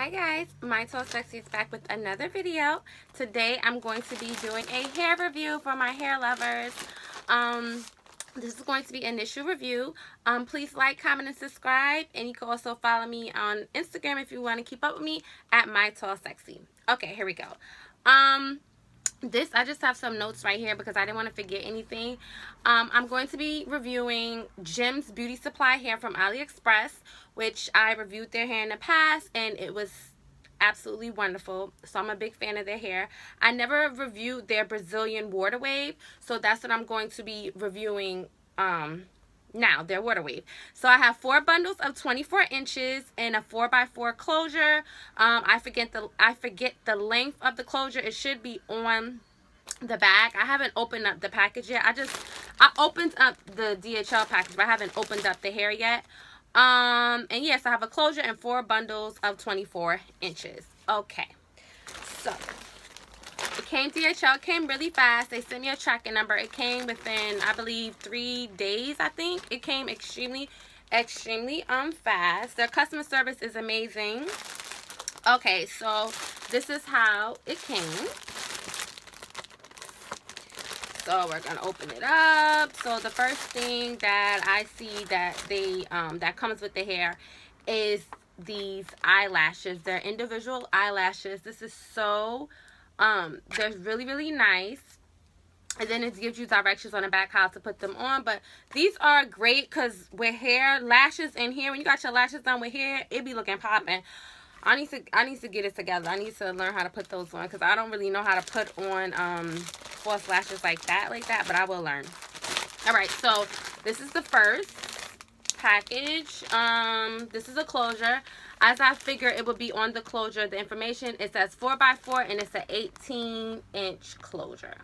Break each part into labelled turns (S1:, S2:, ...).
S1: Hi guys, My Tall Sexy is back with another video. Today I'm going to be doing a hair review for my hair lovers. Um, this is going to be initial review. Um, please like, comment, and subscribe. And you can also follow me on Instagram if you want to keep up with me at My Tall Sexy. Okay, here we go. Um, this I just have some notes right here because I didn't want to forget anything. Um, I'm going to be reviewing Gem's Beauty Supply hair from AliExpress, which I reviewed their hair in the past and it was absolutely wonderful. So I'm a big fan of their hair. I never reviewed their Brazilian Water Wave, so that's what I'm going to be reviewing um, now they're water wave. So i have four bundles of 24 inches and a 4 by 4 closure. Um i forget the i forget the length of the closure. It should be on the bag. I haven't opened up the package yet. I just i opened up the dhl package but i haven't opened up the hair yet. Um and yes i have a closure and four bundles of 24 inches. Okay. So it came DHL. Came really fast. They sent me a tracking number. It came within, I believe, three days, I think. It came extremely, extremely um fast. Their customer service is amazing. Okay, so this is how it came. So we're gonna open it up. So the first thing that I see that they um that comes with the hair is these eyelashes. They're individual eyelashes. This is so um, they're really, really nice. And then it gives you directions on the back how to put them on. But these are great because with hair, lashes in here, when you got your lashes done with hair, it be looking popping. I need to I need to get it together. I need to learn how to put those on because I don't really know how to put on um, false lashes like that, like that. But I will learn. All right, so this is the first package. Um, this is a closure. As I figure it would be on the closure, the information, it says 4x4 and it's an 18 inch closure.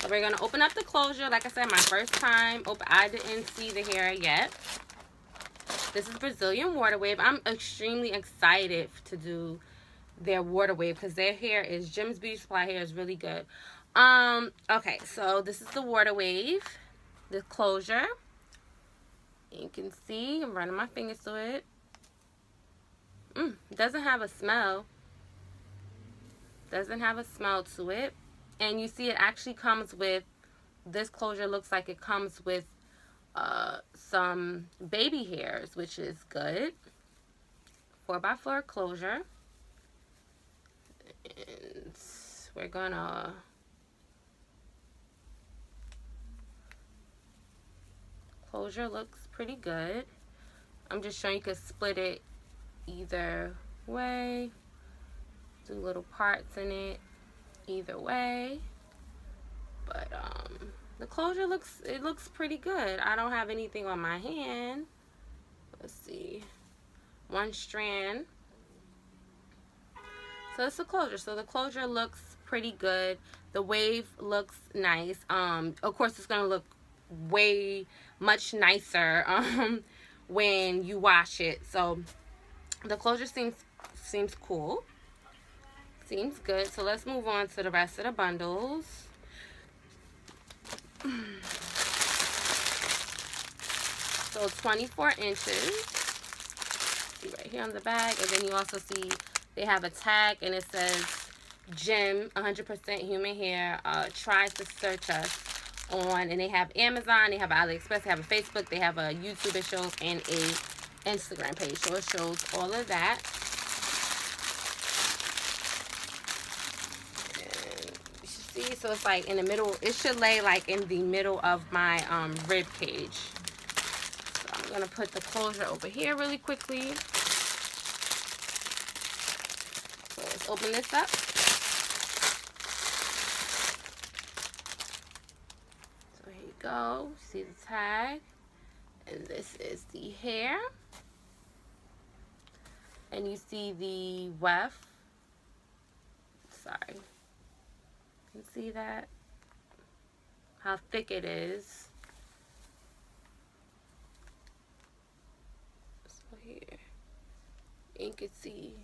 S1: So we're going to open up the closure. Like I said, my first time. Open, I didn't see the hair yet. This is Brazilian Water Wave. I'm extremely excited to do their water wave because their hair is Gem's Beauty Supply hair is really good. Um, okay, so this is the water wave, the closure. You can see I'm running my fingers through it. Mm, doesn't have a smell. Doesn't have a smell to it. And you see it actually comes with, this closure looks like it comes with uh, some baby hairs, which is good. 4x4 closure. And we're gonna closure looks pretty good. I'm just showing you can split it either way. Do little parts in it either way. But um, the closure looks, it looks pretty good. I don't have anything on my hand. Let's see. One strand. So it's a closure. So the closure looks pretty good. The wave looks nice. Um, of course, it's going to look way much nicer um, when you wash it. So the closure seems seems cool. Seems good. So let's move on to the rest of the bundles. So 24 inches. Right here on the bag. And then you also see they have a tag and it says Gem 100% human hair uh, tries to search us on and they have Amazon, they have AliExpress, they have a Facebook, they have a YouTube it shows and a Instagram page. So it shows all of that. See, so it's like in the middle, it should lay like in the middle of my um, rib cage. So I'm gonna put the closure over here really quickly. So let's open this up. So here you go. See the tag. And this is the hair. And you see the weft. Sorry. You see that? How thick it is. So here. You can see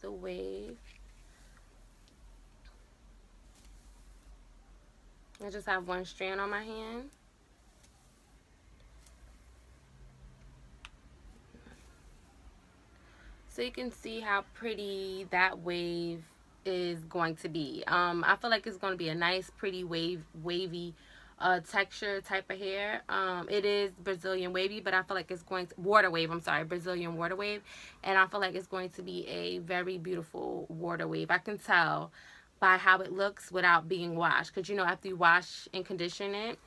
S1: the wave. I just have one strand on my hand. So you can see how pretty that wave is going to be. Um, I feel like it's going to be a nice, pretty wave, wavy uh, texture type of hair. Um, it is Brazilian wavy, but I feel like it's going to, water wave, I'm sorry, Brazilian water wave. And I feel like it's going to be a very beautiful water wave. I can tell by how it looks without being washed. Because, you know, after you wash and condition it,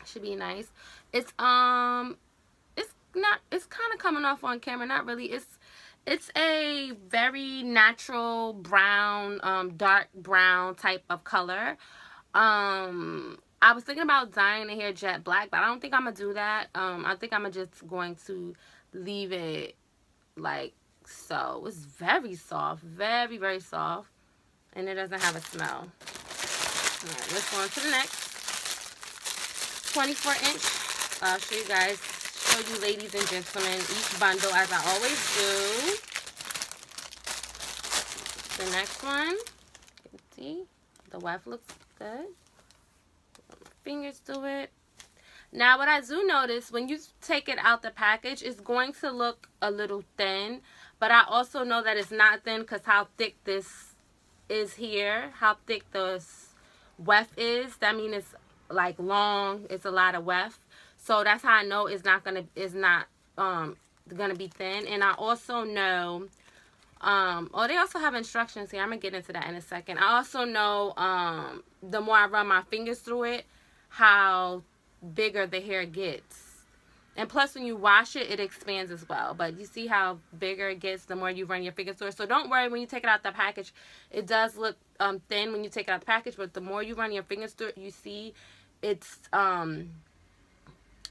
S1: it should be nice. It's, um, it's not, it's kind of coming off on camera. Not really. It's, it's a very natural brown, um, dark brown type of color. Um, I was thinking about dyeing the hair jet black, but I don't think I'm going to do that. Um, I think I'm just going to leave it like so. It's very soft. Very, very soft. And it doesn't have a smell. Alright, let's go on to the next. 24 inch. I'll show you guys, show you ladies and gentlemen, each bundle as I always do. The next one. see, the weft looks good fingers to it. Now, what I do notice, when you take it out the package, it's going to look a little thin. But I also know that it's not thin because how thick this is here. How thick this weft is. That means it's like long. It's a lot of weft. So that's how I know it's not to, it's not um, to be thin. And I also know um oh they also have instructions here i'm gonna get into that in a second i also know um the more i run my fingers through it how bigger the hair gets. And plus, when you wash it, it expands as well. But you see how bigger it gets the more you run your fingers through it. So don't worry when you take it out the package. It does look um, thin when you take it out the package. But the more you run your fingers through it, you see it's um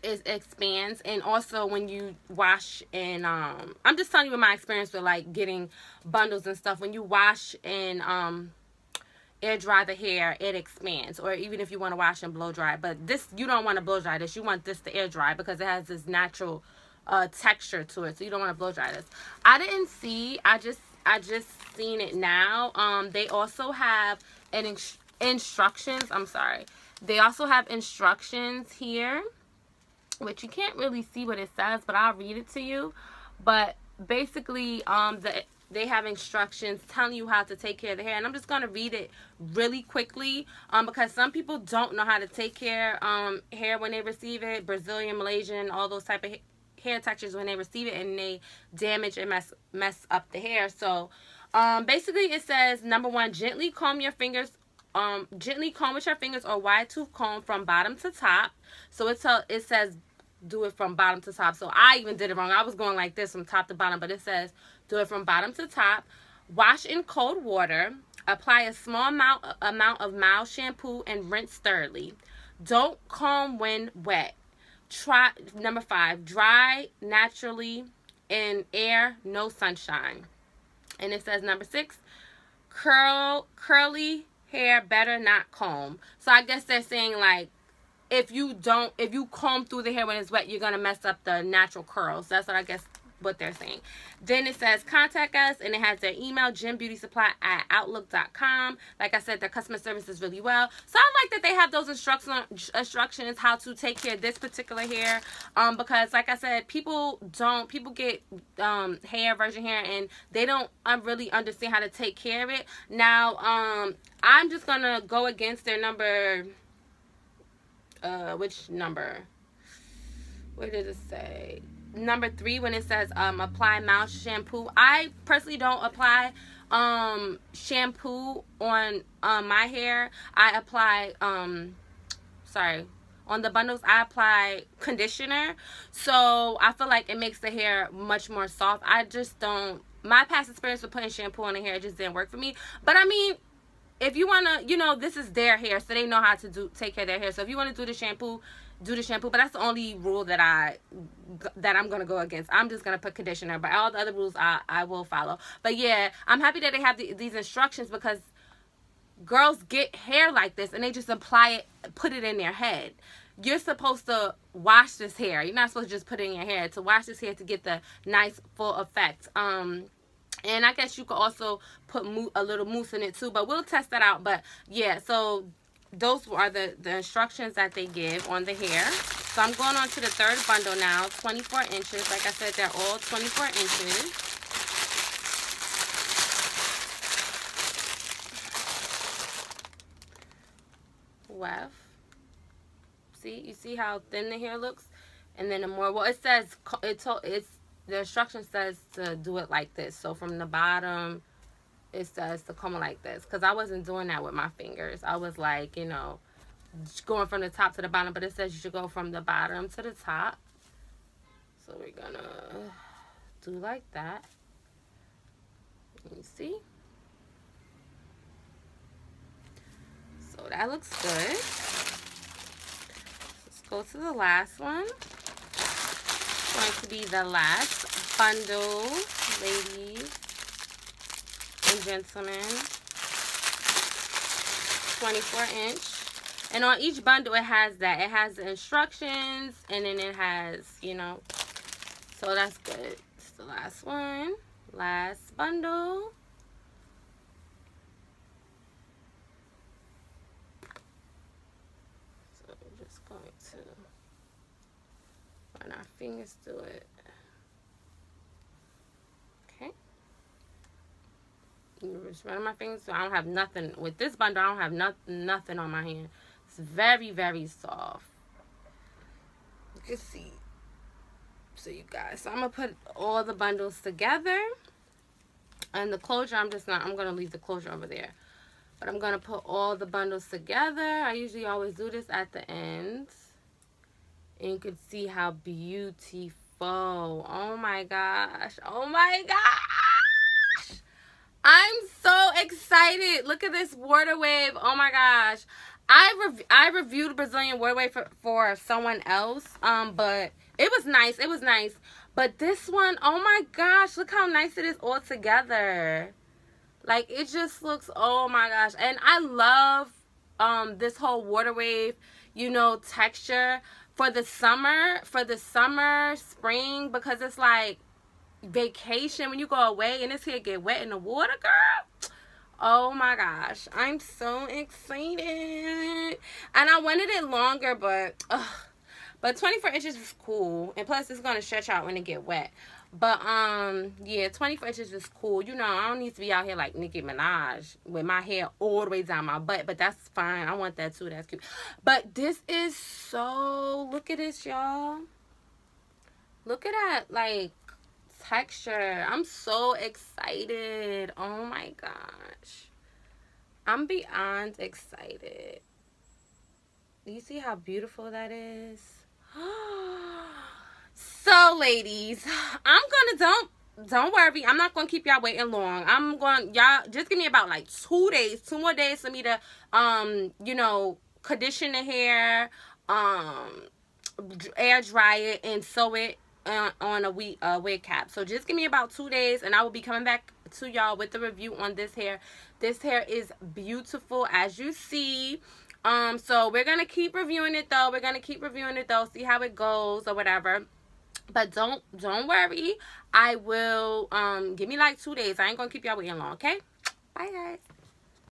S1: it expands and also when you wash and um i'm just telling you my experience with like getting bundles and stuff when you wash and um air dry the hair, it expands. Or even if you want to wash and blow dry. But this, you don't want to blow dry this. You want this to air dry because it has this natural uh, texture to it. So you don't want to blow dry this. I didn't see, I just, I just seen it now. Um, They also have an inst instructions. I'm sorry. They also have instructions here. Which you can't really see what it says. But I'll read it to you. But basically, um, the they have instructions telling you how to take care of the hair and i'm just going to read it really quickly um because some people don't know how to take care um hair when they receive it brazilian malaysian all those type of hair textures when they receive it and they damage and mess mess up the hair so um basically it says number one gently comb your fingers um gently comb with your fingers or wide tooth comb from bottom to top so it tell it says do it from bottom to top so i even did it wrong i was going like this from top to bottom but it says do it from bottom to top. Wash in cold water. Apply a small amount, amount of mild shampoo and rinse thoroughly. Don't comb when wet. Try Number five, dry naturally in air, no sunshine. And it says number six, curl curly hair better not comb. So I guess they're saying like if you don't if you comb through the hair when it's wet, you're gonna mess up the natural curls. That's what I guess what they're saying. Then it says contact us and it has their email, gembeautysupply at outlook.com. Like I said, their customer service is really well. So I like that they have those instructions instructions how to take care of this particular hair. Um, because like I said, people don't people get um hair, virgin hair, and they don't really understand how to take care of it. Now, um, I'm just gonna go against their number uh which number? Where did it say? number three when it says um apply mouth shampoo. I personally don't apply um shampoo on um my hair. I apply um sorry on the bundles i apply conditioner. So i feel like it makes the hair much more soft. I just don't my past experience with putting shampoo on the hair just didn't work for me. But i mean if you want to you know this is their hair so they know how to do take care of their hair. So if you want to do the shampoo do the shampoo but that's the only rule that i that i'm gonna go against. I'm just gonna put conditioner but all the other rules i i will follow. But yeah i'm happy that they have the, these instructions because girls get hair like this and they just apply it put it in their head. You're supposed to wash this hair. You're not supposed to just put it in your hair. To wash this hair to get the nice full effect. Um and I guess you could also put a little mousse in it too, but we'll test that out. But yeah, so those are the, the instructions that they give on the hair. So I'm going on to the third bundle now, 24 inches. Like I said, they're all 24 inches. Weft. See, you see how thin the hair looks? And then the more, well, it says, it told, it's the instruction says to do it like this. So from the bottom, it says to comb it like this. Because I wasn't doing that with my fingers. I was like, you know, going from the top to the bottom. But it says you should go from the bottom to the top. So we're going to do like that. You see? So that looks good. Let's go to the last one. Going to be the last bundle, ladies and gentlemen. 24 inch. And on each bundle, it has that. It has the instructions, and then it has, you know, so that's good. It's the last one. Last bundle. So we're just going to run our fingers through it. Okay. Just running my fingers so I don't have nothing. With this bundle, I don't have nothing, nothing on my hand. It's very, very soft. You can see. So you guys, so I'm going to put all the bundles together. And the closure, I'm just not, I'm going to leave the closure over there. But I'm going to put all the bundles together. I usually always do this at the end. And you can see how beautiful. Oh my gosh. Oh my gosh. I'm so excited. Look at this water wave. Oh my gosh. I rev I reviewed Brazilian water wave for, for someone else. Um, but it was nice. It was nice. But this one, oh my gosh, look how nice it is all together. Like, it just looks, oh my gosh. And I love um this whole water wave, you know, texture for the summer, for the summer, spring, because it's like vacation when you go away and this here get wet in the water, girl. Oh my gosh, I'm so excited. And I wanted it longer, but ugh, but 24 inches is cool. And plus, it's to stretch out when it get wet. But, um, yeah, 24 inches is cool. You know, I don't need to be out here like Nicki Minaj with my hair all the way down my butt. But that's fine. I want that too. That's cute. But this is so... Look at this, y'all. Look at that, like, texture. I'm so excited. Oh, my gosh. I'm beyond excited. Do you see how beautiful that is? so ladies i'm gonna don't don't worry. I'm not gonna keep y'all waiting long. I'm going y'all just give me about like two days two more days for me to um you know condition the hair um air dry it and sew it uh, on a wig, uh, wig cap. So just give me about two days and i will be coming back to y'all with the review on this hair. This hair is beautiful as you see. Um, so we're gonna keep reviewing it though. We're gonna keep reviewing it though, see how it goes or whatever. But don't don't worry. I will um give me like two days. I ain't gonna keep y'all waiting long, okay? Bye guys.